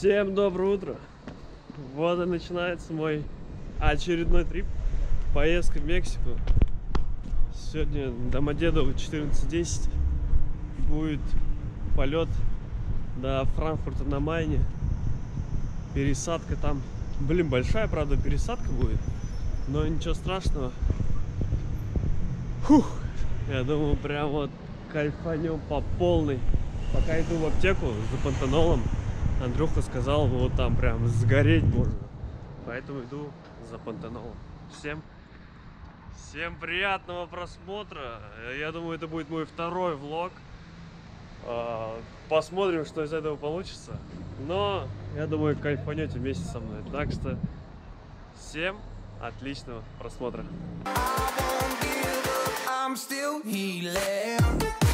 Всем доброе утро! Вот и начинается мой очередной трип. Поездка в Мексику. Сегодня Домодедово 14.10 будет полет до Франкфурта на Майне. Пересадка там. Блин, большая, правда, пересадка будет. Но ничего страшного. Фух, я думаю, прям вот кайфанем по полной. Пока иду в аптеку за пантенолом, Андрюха сказал, вот там прям сгореть можно. Поэтому иду за пантенолом. Всем, всем приятного просмотра. Я думаю, это будет мой второй влог. А, Посмотрим, что из этого получится. Но я думаю, кайфанете вместе со мной. Так что всем отличного просмотра. I'm still healing.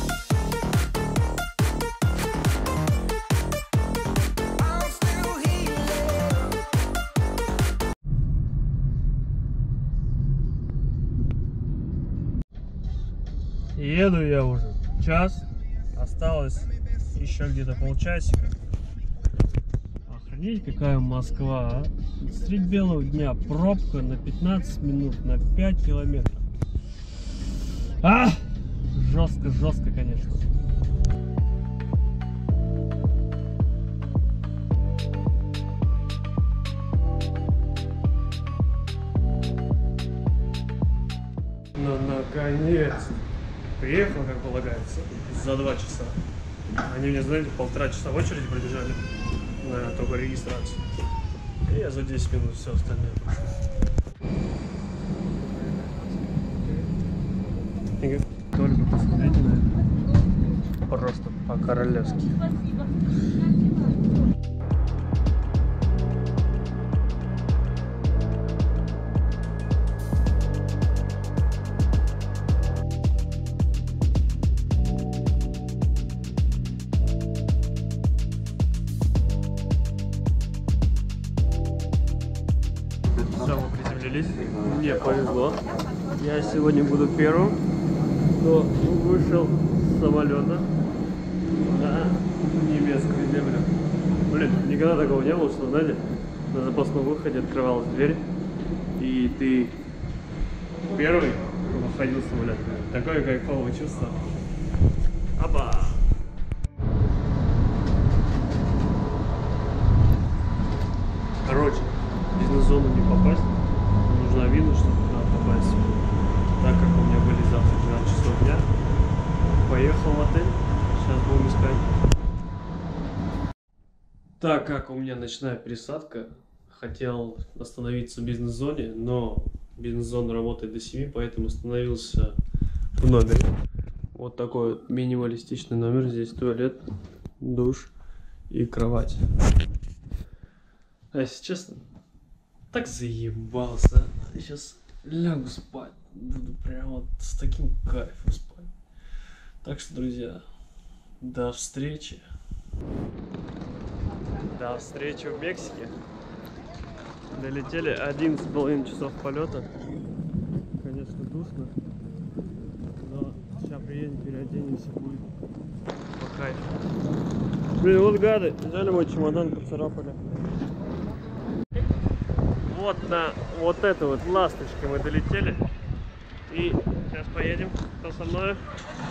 Еду я уже час. Осталось еще где-то полчасика. Охренеть, какая Москва, а? Средь белого дня пробка на 15 минут, на 5 километров. А! Жестко, жестко, конечно. Ну, наконец Приехал, как полагается, за два часа. Они мне, знаете, полтора часа в очереди пробежали на только регистрацию. И я за 10 минут все остальное прошел. И Только посмотрите на это. Просто по-королевски. Все, приземлились. Мне повезло. Я сегодня буду первым, кто вышел с самолета на немецкую землю. Блин, никогда такого не было, что, знаете, на запасном выходе открывалась дверь, и ты первый выходил с самолета. Такое кайфовое чувство. Опа! Короче, в бизнес-зону не попасть. Нужна виза, чтобы туда попасть. Так как у меня были завтра 12 часов дня. Поехал в отель. Сейчас будем искать. Так как у меня ночная пересадка, хотел остановиться в бизнес-зоне, но бизнес-зона работает до 7, поэтому остановился в номере. Вот такой вот минималистичный номер. Здесь туалет, душ и кровать. А если честно, так заебался. Сейчас лягу спать. Буду прям вот с таким кайфом спать. Так что, друзья, до встречи. До встречи в Мексике. Долетели 11,5 часов полета. Конечно, душно. Но сейчас приедем, переоденемся, будет по кайфу. Блин, вот гады, взяли мой чемодан, поцарапали. Вот на вот это вот ласточке мы долетели. И сейчас поедем. Кто со мной?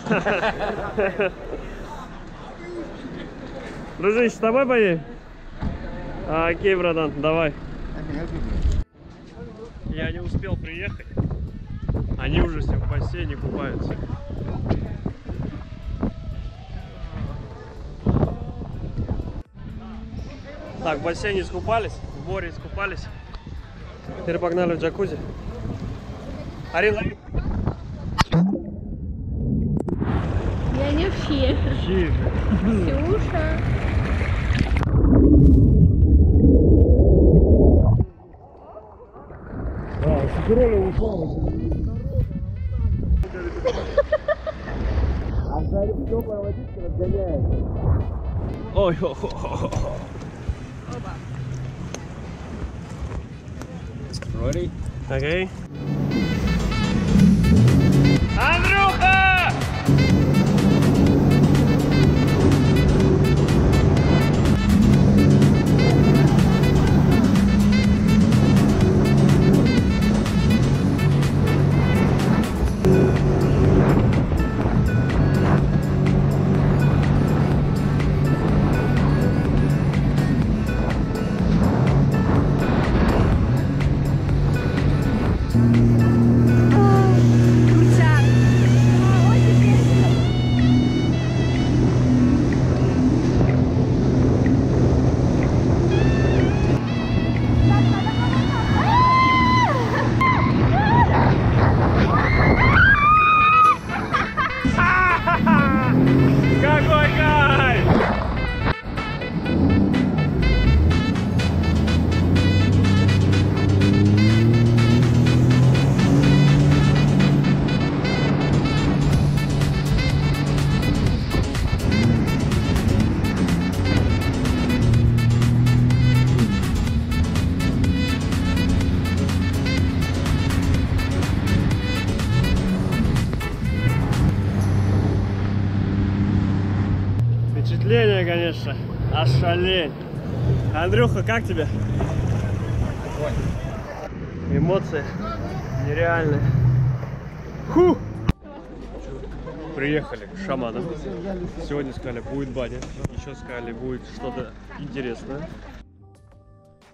Дружище, с тобой поедем? А, окей, братан, давай. Я не успел приехать. Они уже все в бассейне купаются. Так, в бассейне искупались, в море искупались. Теперь погнали в джакузи. Арина, Я не Kurele ufało. A zaryb dobra łaziczka, to nie jest. Oj, ho, ho, Ready? Okay. Андрюха, как тебе? Эмоции нереальные. Фу! Приехали к шаманам. Сегодня сказали, будет баня. Еще сказали, будет что-то интересное.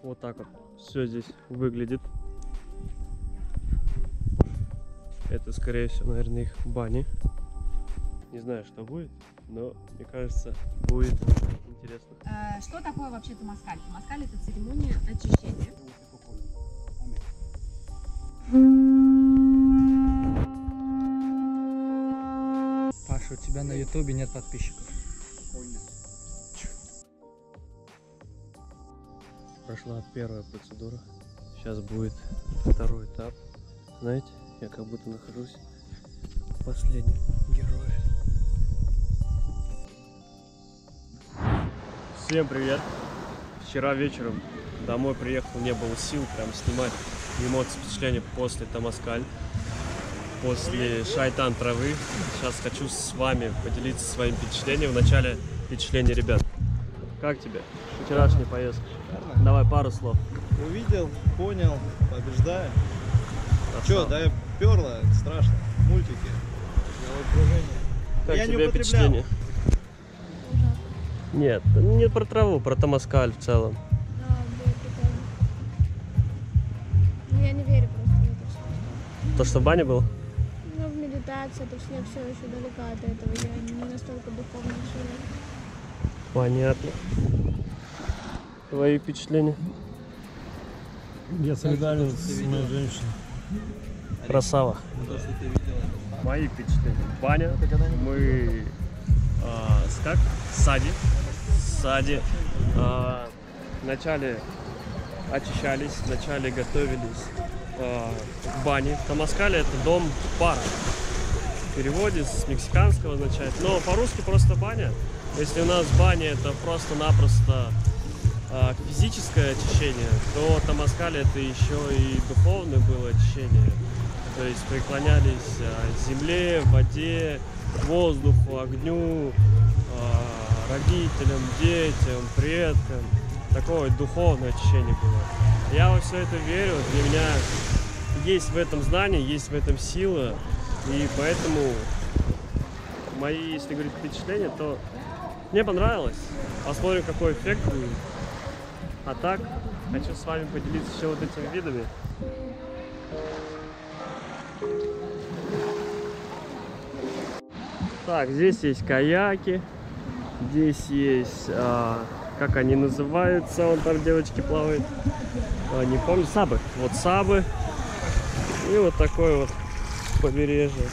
Вот так вот все здесь выглядит. Это, скорее всего, наверное, их бани. Не знаю, что будет, но мне кажется, будет интересно. Э, Что такое вообще тамаскаль? Тамаскаль это церемония очищения. Паша, у тебя на ютубе нет подписчиков. Прошла первая процедура. Сейчас будет второй этап. Знаете, я как будто нахожусь в последнем Всем привет! Вчера вечером домой приехал, не было сил прям снимать эмоции, впечатления после Тамаскаль, после Шайтан травы. Сейчас хочу с вами поделиться своим впечатлением. Вначале впечатление ребят. Как тебе вчерашняя поездка? Давай пару слов. Увидел, понял, побеждаю. Красава. Че, да я перла, страшно. Мультики. Головокружение. Как Я не тебе употреблял. впечатление? Нет, не про траву, про Тамаскаль в целом. Да, было прикольно. Ну, я не верю просто в это все. То, что в бане было? Ну, в медитации, то есть я все еще далека от этого. Я не настолько духовный человек. Понятно. Твои впечатления? Я солидарен с моей женщиной. Красава. Мои впечатления. Баня. Мы а, с как? Сади. Сади. А, вначале очищались, вначале готовились а, к бане. Тамаскали это дом пара. В переводе с мексиканского означает. Но по-русски просто баня. Если у нас баня это просто-напросто а, физическое очищение, то Тамаскали это еще и духовное было очищение. То есть преклонялись а, земле, воде, воздуху, огню, а, родителям, детям, предкам. Такое духовное очищение было. Я во все это верю. Для меня есть в этом знание, есть в этом сила. И поэтому мои, если говорить впечатления, то мне понравилось. Посмотрим, какой эффект будет. А так, хочу с вами поделиться еще вот этими видами. Так, здесь есть каяки, здесь есть, а, как они называются, вон там девочки плавают, А, не помню, сабы. Вот сабы и вот такое вот побережье.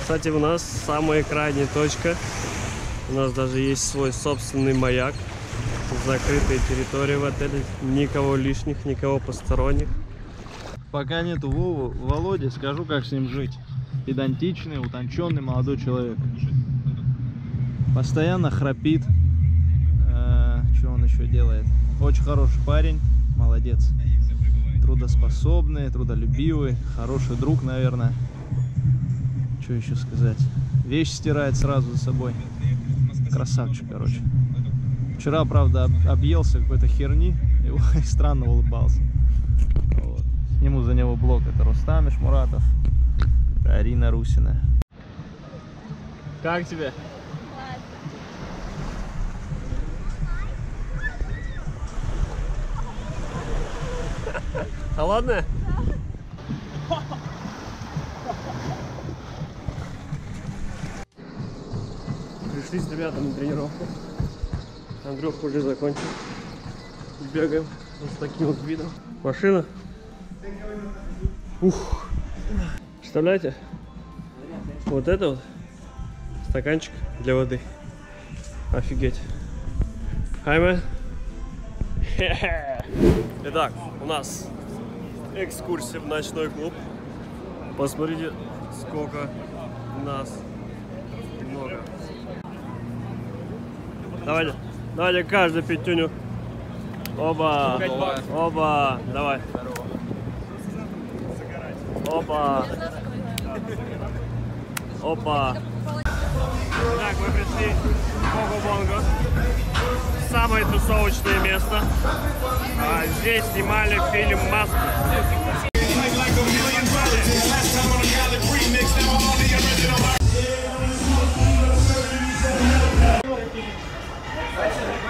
Кстати, у нас самая крайняя точка. У нас даже есть свой собственный маяк. Закрытая территория в отеле. Никого лишних, никого посторонних. Пока нету Вовы, Володи, скажу, как с ним жить. Педантичный, утонченный молодой человек. Постоянно храпит. что он еще делает? Очень хороший парень, молодец. Трудоспособный, трудолюбивый, хороший друг, наверное. Что еще сказать? Вещь стирает сразу за собой. Красавчик, короче. Вчера, правда, об- объелся какой-то херни и странно улыбался. Вот. Сниму за него блок. Это Рустам Муратов, Арина Русина. Как тебе? Холодная? Пришли с ребятами на тренировку. Андрюх уже закончил. Бегаем вот с таким вот видом. Машина. Ух. Представляете? Вот это вот стаканчик для воды. Офигеть. Hi, man. Итак, у нас экскурсия в ночной клуб. Посмотрите, сколько нас много. Давайте, давайте каждый пятюню. Оба, оба, давай. Опа. Опа! Так, мы пришли в Бого-Бонго. Самое тусовочное место. А, здесь снимали фильм «Маска».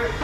Сегодня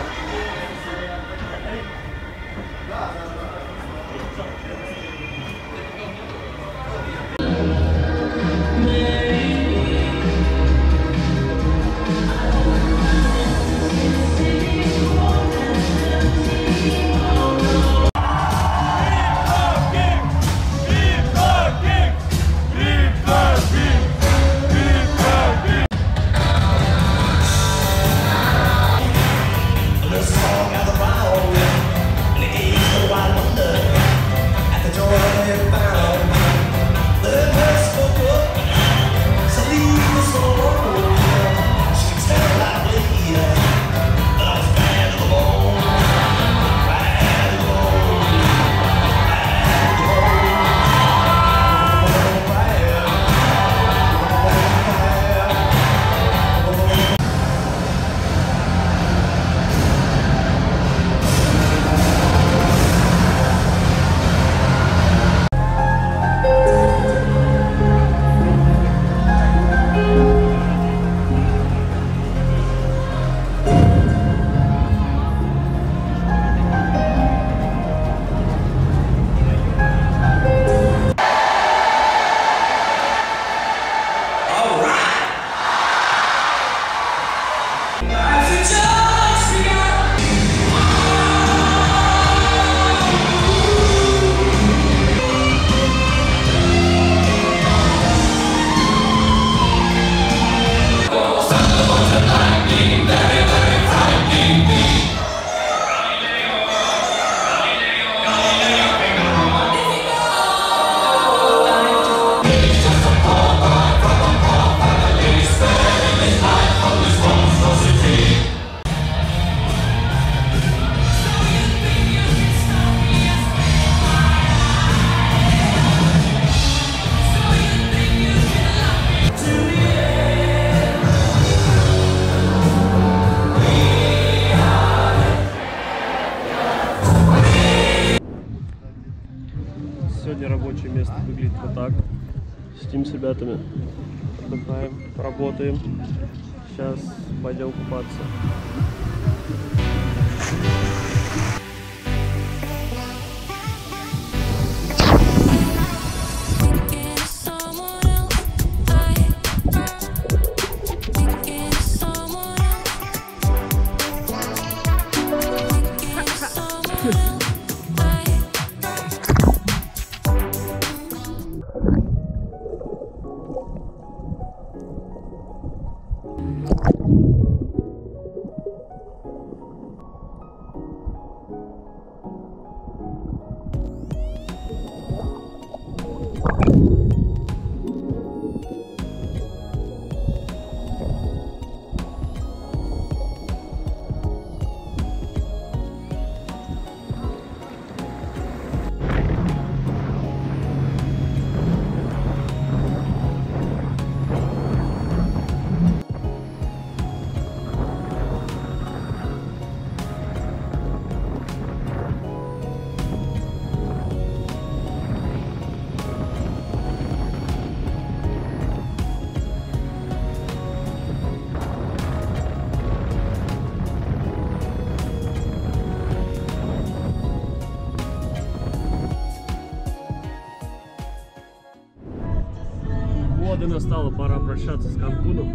прощаться с Канкуном.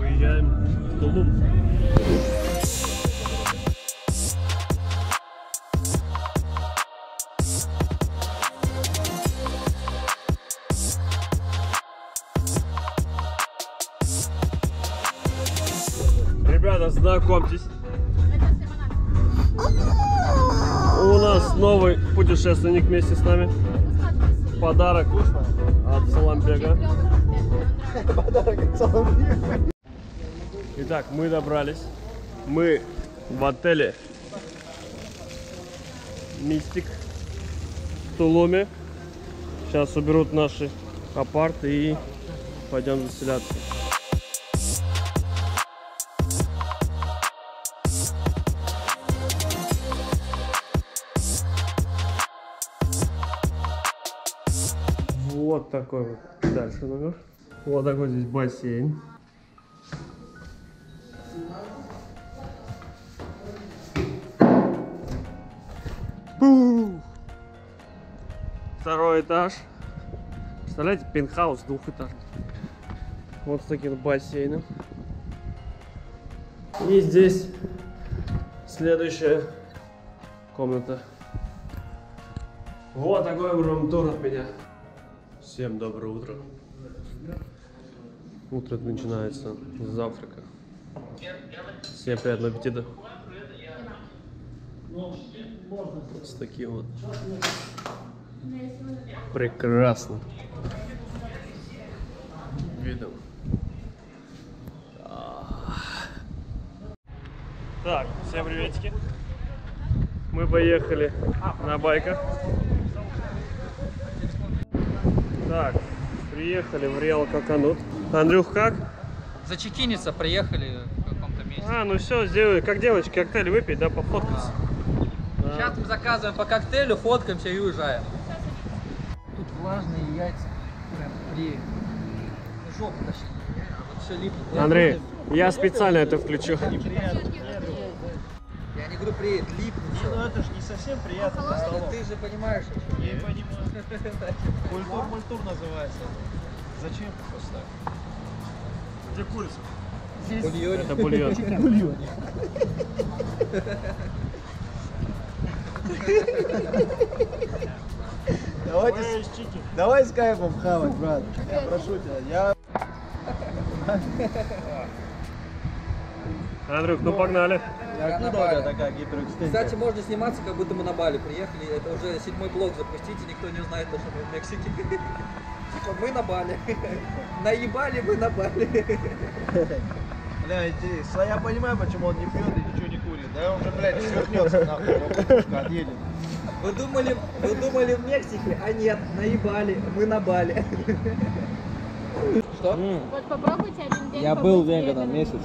Уезжаем в Тулум. Путешественник вместе с нами. Подарок от Саламбега. Итак, мы добрались. Мы в отеле Мистик. в Тулуме. Сейчас уберут наши апарты и пойдем заселяться. Такой вот дальше номер. Вот такой здесь бассейн. Пух. Второй этаж. Представляете, пентхаус двухэтажный. Вот с таким бассейном. И здесь следующая комната. Вот такой рум-тур от меня. Всем доброе утро. Утро начинается с завтрака. Всем приятного аппетита. С таким вот. Прекрасно. Видом. Так, всем приветики. Мы поехали на байках. Так, приехали в Реал Коканут. Андрюх, как? Зачекиниться приехали в каком-то месте. А, ну все, сделали. Как девочки, коктейль выпить, да, пофоткаться. Да. Сейчас мы заказываем по коктейлю, фоткаемся и уезжаем. Тут влажные яйца. Прям при... Жопу точнее. Вот все липнет. Андрей, я специально это включу. Я не говорю приедет, липнет. Ну это же не совсем приятно за столом. ты же понимаешь, о чем Я понимаю. Культур мультур называется. Зачем просто так? Где курица? Бульоне. Это бульон. Давайте, с- давай скайпом хавать, брат. Я прошу тебя. Я Андрюх, ну погнали. Я на Бали. такая гиперэкстензия? Кстати, можно сниматься, как будто мы на Бали приехали. Это уже седьмой блок запустите, никто не узнает, то, что мы в Мексике. Типа мы на Бали. Наебали мы на Бали. Бля, интересно. Я понимаю, почему он не пьет и ничего не курит. Да он же, блядь, свернется нахуй, отъедет. Вы думали, вы думали в Мексике, а нет, наебали, мы на Бали. Что? Вот попробуйте один день Я был веганом. месяц.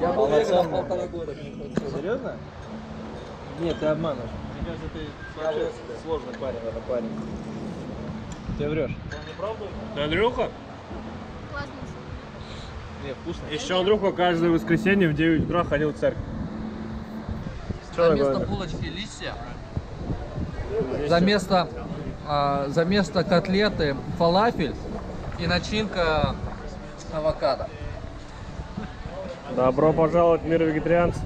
Я был веганом Полноценно. полтора года. Серьезно? Нет, ты обманываешь. Мне кажется, ты вообще сложный парень, это парень. Ты врешь. Ты Андрюха? Классно. Не, вкусно. Еще Андрюха каждое воскресенье в 9 утра ходил в церковь. Что За место булочки листья, за место, а, за место котлеты фалафель и начинка авокадо. Добро пожаловать в мир вегетарианцев.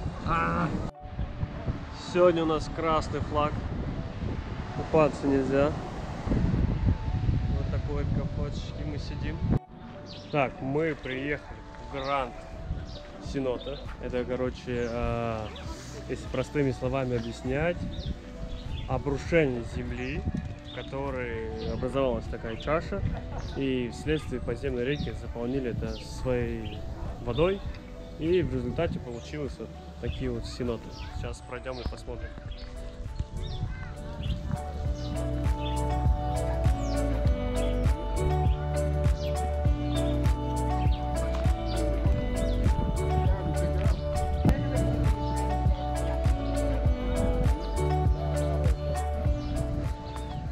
Сегодня у нас красный флаг. Купаться нельзя. Вот такой кафешечке мы сидим. Так, мы приехали в Гранд Синота. Это, короче, а, если простыми словами объяснять, обрушение земли, в которой образовалась такая чаша, и вследствие подземной реки заполнили это своей водой, и в результате получилось вот такие вот синоты. Сейчас пройдем и посмотрим.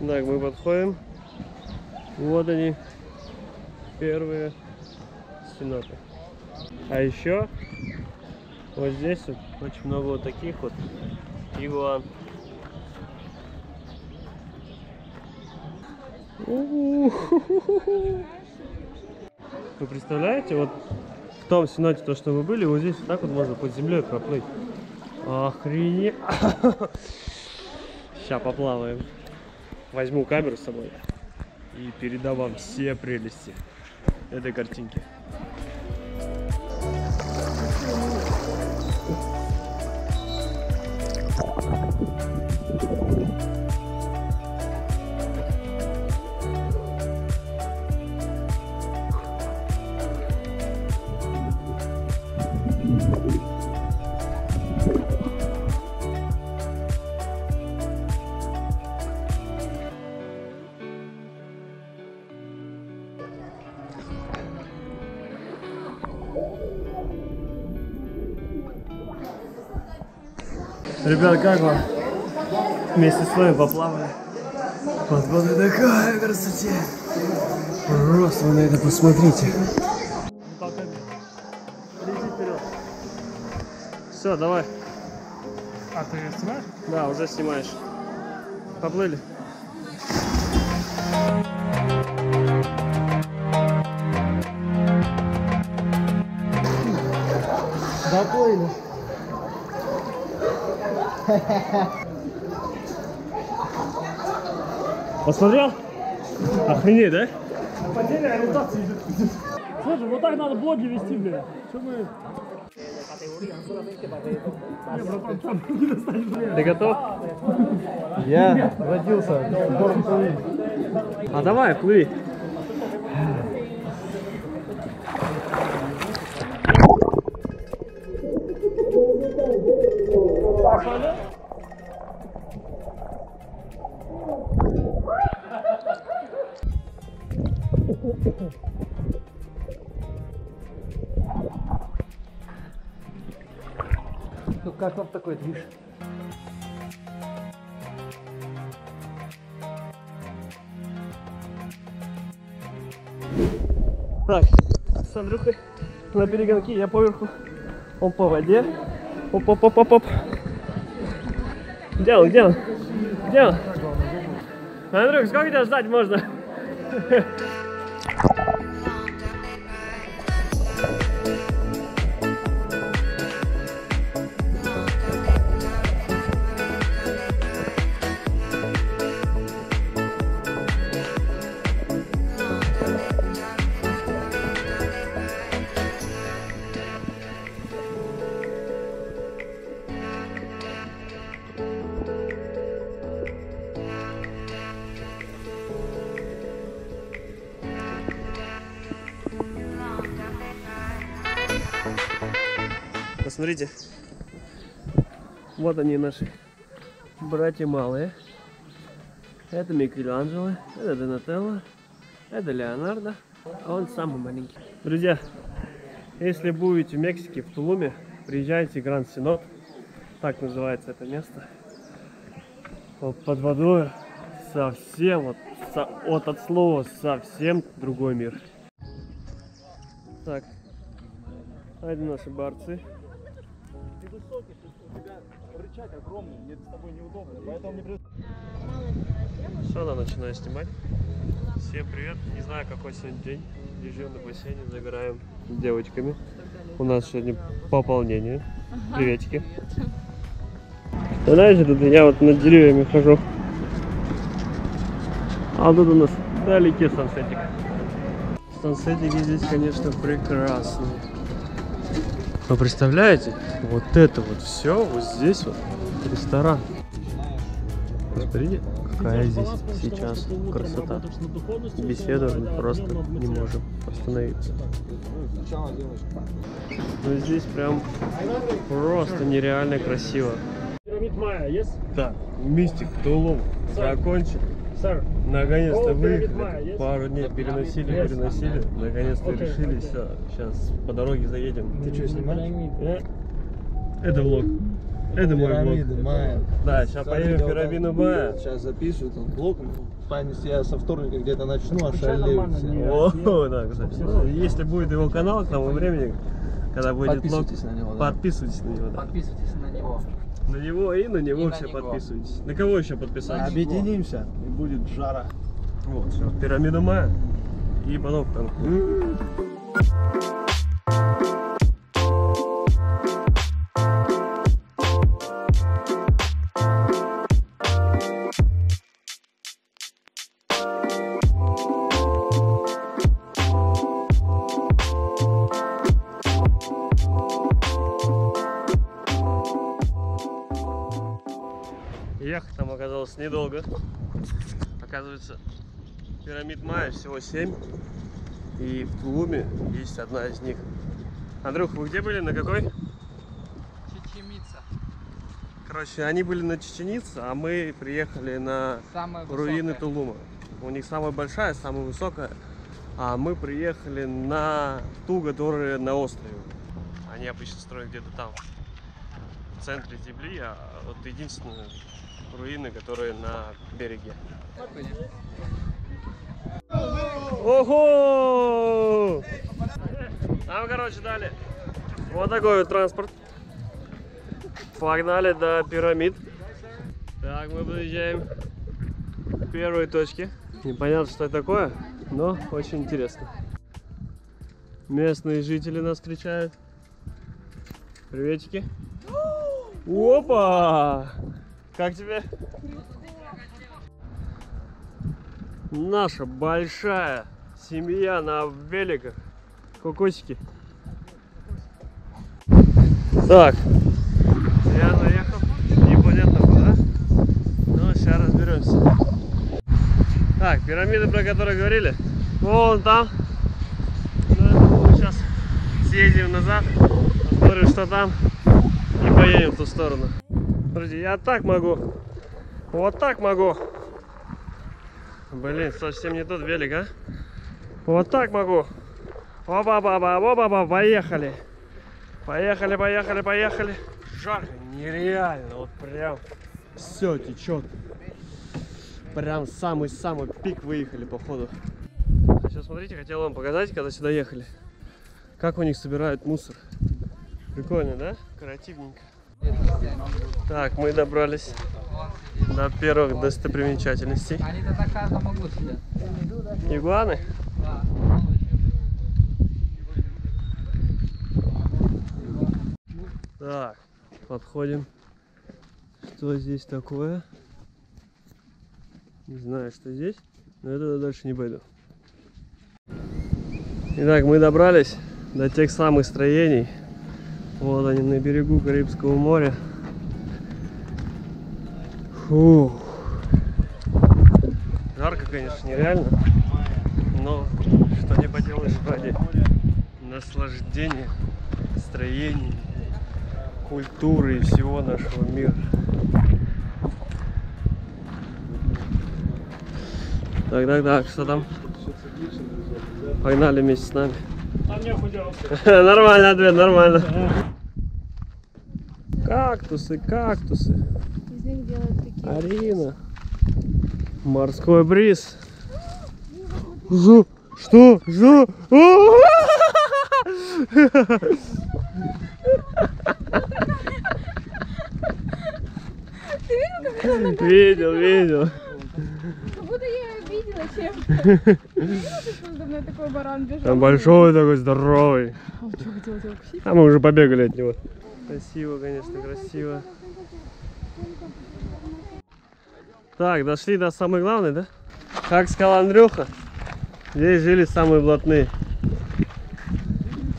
Так, мы подходим. Вот они, первые синоты. А еще вот здесь вот очень много вот таких вот игуан. Вы представляете, вот в том синоте, то, что мы были, вот здесь вот так вот можно под землей проплыть. Охренеть. Сейчас поплаваем. Возьму камеру с собой и передам вам все прелести этой картинки. Ребят, как вам? Вместе с вами поплавали. Погода такая красоте. Просто вы на это посмотрите. Все, давай. А ты снимаешь? Да, уже снимаешь. Поплыли. Посмотрел? Охренеть, да? Потеря ориентации идет. Слушай, вот так надо блоги вести, бля. Что мы... Ты готов? Я родился в городе. А давай, плыви. Он по воде. Оп-оп-оп-оп-оп. Где он, где он? Где он? Андрюх, сколько тебя ждать можно? Посмотрите. Вот они наши братья малые. Это Микеланджело, это Донателло, это Леонардо, а он самый маленький. Друзья, если будете в Мексике, в Тулуме, приезжайте в Гранд Синод. Так называется это место. Вот под водой совсем, вот, со- вот от слова совсем другой мир. Так, это наши борцы. Ты высокий, ты, у тебя рычаг огромный, мне с тобой неудобно, поэтому мне придется... Все, она начинаю снимать. Всем привет. Не знаю, какой сегодня день. Лежим на бассейне, загораем с девочками. У нас сегодня пополнение. Приветики. Знаете, тут я вот над деревьями хожу. А тут у нас вдалеке сансетик. Сансетики здесь, конечно, прекрасные. Вы представляете? Вот это вот все, вот здесь вот ресторан. Посмотрите, какая здесь сейчас красота. Беседовать мы просто не можем остановиться. Ну здесь прям просто нереально красиво. Пирамид Майя, есть? Так, мистик Тулум закончен. Сэр. Наконец-то есть? Пару дней переносили, переносили. Наконец-то решили, все. Сейчас по дороге заедем. Ты что, снимаешь? Э, Это влог. Это мой влог. Да, сейчас поедем в пирамиду Майя. Сейчас записываю этот блог. Память я со вторника где-то начну, а Включай шалею нормально, все. О, да, кстати. Ну, если будет его канал к тому времени, когда выйдет влог, Подписывайтесь на него, да. подписывайтесь на него, да. Подписывайтесь на него. На него и на него И на все него. подписывайтесь. На кого еще подписаться? Объединимся, и будет жара. Вот, все. Пирамида Майя. И потом там. Оказалось недолго. Оказывается, пирамид Майя всего 7. И в Тулуме есть одна из них. Андрюх, вы где были? На какой? Чечемица. Короче, они были на Чеченице, а мы приехали на Самая руины высокая. Тулума. У них самая большая, самая высокая. А мы приехали на ту, которая на острове. Они обычно строят где-то там. в центре земли, а вот единственные руины, которые на береге. Ого! Нам, короче, дали вот такой вот транспорт. Погнали до пирамид. Так, мы подъезжаем к первой точке. Непонятно, что это такое, но очень интересно. Местные жители нас встречают. Приветики. Опа! Как тебе? Наша большая семья на великах. Кокосики. Так. Я заехал. Непонятно куда. Ну, сейчас разберемся. Так, пирамиды, про которые говорили. Вон там. Ну, сейчас съездим назад. Посмотрим, что там. И поедем в ту сторону. Подожди, я так могу. Вот так могу. Блин, совсем не тот велик, а? Вот так могу. Оба-ба-ба, оба-ба, поехали. Поехали, поехали, поехали. Жарко, нереально, вот прям все течет. Прям самый-самый пик выехали, походу. Сейчас смотрите, хотел вам показать, когда сюда ехали. Как у них собирают мусор. Прикольно, да? Креативненько. Так, мы добрались до первых достопримечательностей. Игуаны? Так, подходим. Что здесь такое? Не знаю, что здесь, но я туда дальше не пойду. Итак, мы добрались до тех самых строений. Вот они на берегу Карибского моря. Фух. Жарко, конечно, нереально. Но что не поделаешь ради наслаждения строений, культуры и всего нашего мира. Так, так, так, что там? Погнали вместе с нами. Нормально ответ, нормально. Кактусы, кактусы. Из них делают такие. Арина. Морской бриз. Жу, что? Жу. Видел, видел. Как будто я ее видела чем-то. Видела, что за мной Там большой такой здоровый. А? А мы уже побегали от него. Красиво, конечно, красиво. Так, дошли до самой главной, да? Как сказал Андрюха, здесь жили самые блатные.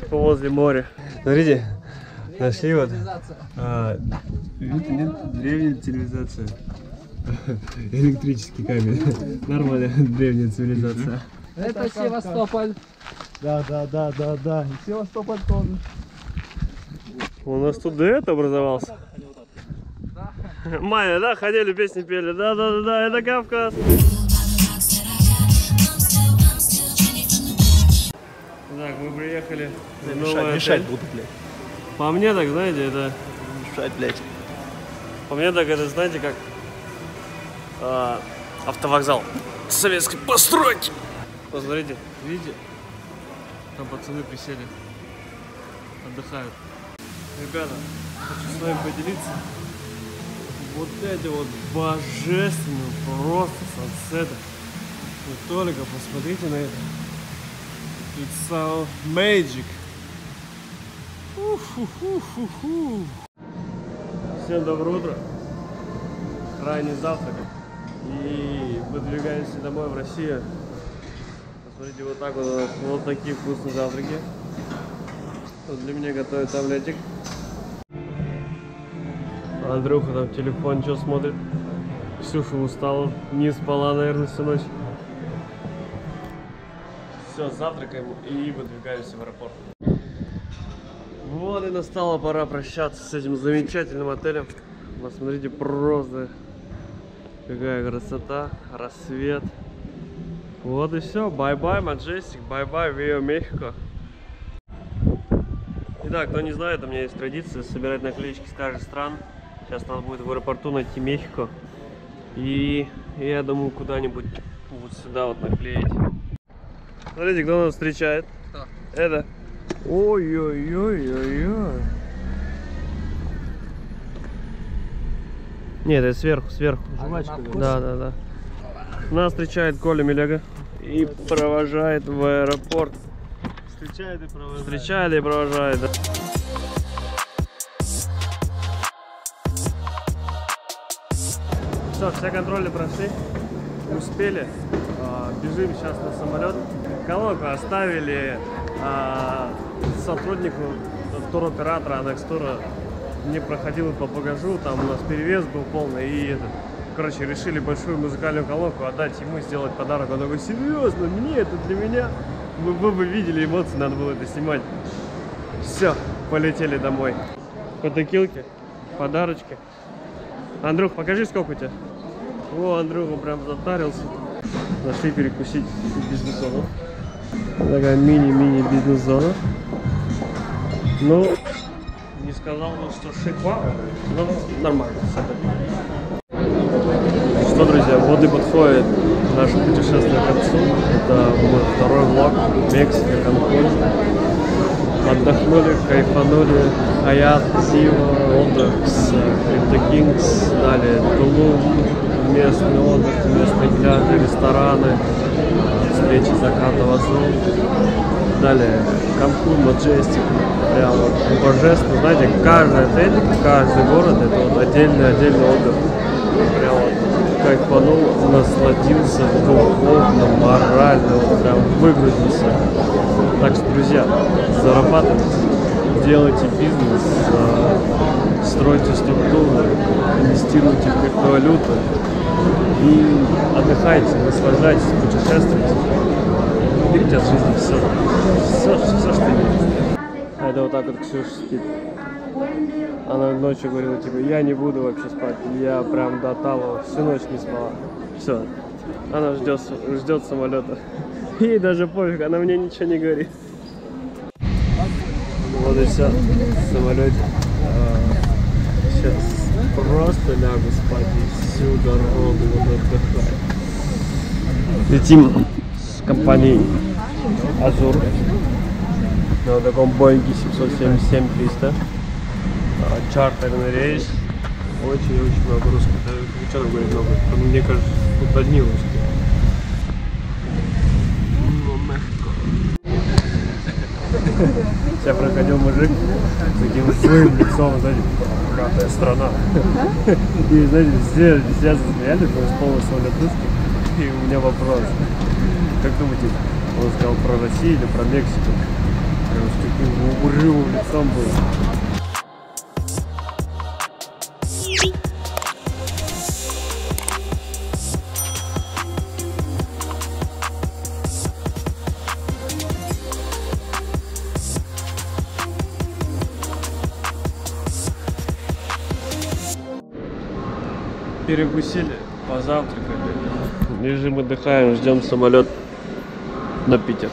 Типа возле моря. Смотрите, нашли вот а, вид- нет, древняя цивилизация. Электрический кабель. Нормально, древняя цивилизация. Это Севастополь. Да, да, да, да, да. И Севастополь тоже. У нас тут дуэт образовался. Майя, да, ходили, песни пели. Да, да, да, да, это Кавказ. Так, мы приехали в новый отель. буду, блядь. По мне так, знаете, это... Мешать, блядь. По мне так это, знаете, как... а, автовокзал советской постройки. Посмотрите, видите? Там пацаны присели. Отдыхают. Ребята, хочу с вами поделиться вот этим вот божественным просто сансетом. Вы только посмотрите на это. It's so magic. Всем доброе утро. Ранний завтрак. И выдвигаемся домой в Россию. Посмотрите, вот так вот, вот такие вкусные завтраки. Вот для меня готовит таблетик. Андрюха там телефон что смотрит. Ксюша устала, не спала, наверное, всю ночь. Все, завтракаем и выдвигаемся в аэропорт. Вот и настала пора прощаться с этим замечательным отелем. Посмотрите, просто какая красота, рассвет. Вот и все. Bye-bye, Majestic, bye-bye, Вио Мехико. Итак, кто не знает, у меня есть традиция собирать наклеечки с каждой стран. Сейчас надо будет в аэропорту найти Мехико. И я думаю, куда-нибудь вот сюда вот наклеить. Смотрите, кто нас встречает. Кто? Это. Ой-ой-ой-ой-ой. Нет, это сверху, сверху. Жвачка, да? Да, да, да. Нас встречает Коля Милега и провожает в аэропорт. Встречает и провожает. Встречает и провожает, да. Все, все контроли прошли. Успели. А, Бежим сейчас на самолет. Колонку оставили а, сотруднику туроператора Анекстура. Не проходил по багажу, там у нас перевес был полный. И этот, короче, решили большую музыкальную колонку отдать ему, сделать подарок. Он такой, серьезно, мне это для меня. Вы, вы бы видели эмоции, надо было это снимать. Все, полетели домой. Фотокилки, подарочки. Андрюх, покажи, сколько у тебя. О, Андрюха прям затарился. Нашли перекусить бизнес-зону. Такая мини-мини бизнес-зона. Ну, сказал бы, что шиква, но нормально. Что, друзья, вот и подходит наше путешествие к концу. Это мой второй влог. Мексика, Канкун. Отдохнули, кайфанули. Аят, Сива, отдых с Крипто Кингс. Далее Тулум, местный отдых, местные пляжи, рестораны, встречи заката восход. Далее Канкун, Маджестик. Прям вот божественно. Знаете, каждый отель, каждый город это вот отдельный-отдельный отдых. Прям вот кайфанул, насладился духовно, морально, вот прям выгрузился. Так что, друзья, зарабатывайте, делайте бизнес, а, стройте структуру, инвестируйте в криптовалюту и отдыхайте, наслаждайтесь, путешествуйте. Берите от жизни все, все, все, что есть. А это вот так вот Ксюша спит. Она ночью говорила, типа, я не буду вообще спать. Я прям до Талова всю ночь не спала. Все. Она ждет, ждет самолета. Ей даже пофиг, она мне ничего не говорит. Вот и все. Сейчас просто лягу спать и всю дорогу буду отдыхать. Летим с компанией Азур на таком Боинге 777-300 а, чартерный рейс. Очень-очень много русских. Да, что там говорит много? Там, мне кажется, тут одни русские. Ну. Сейчас проходил мужик с таким злым лицом, знаете, богатая страна. И, знаете, все, все засмеялись, потому полный самолет русский. И у меня вопрос. Как думаете, он сказал про Россию или про Мексику? С таким угрюмым лицом был. Перекусили, позавтракали. Лежим, отдыхаем, ждем самолет на Питер.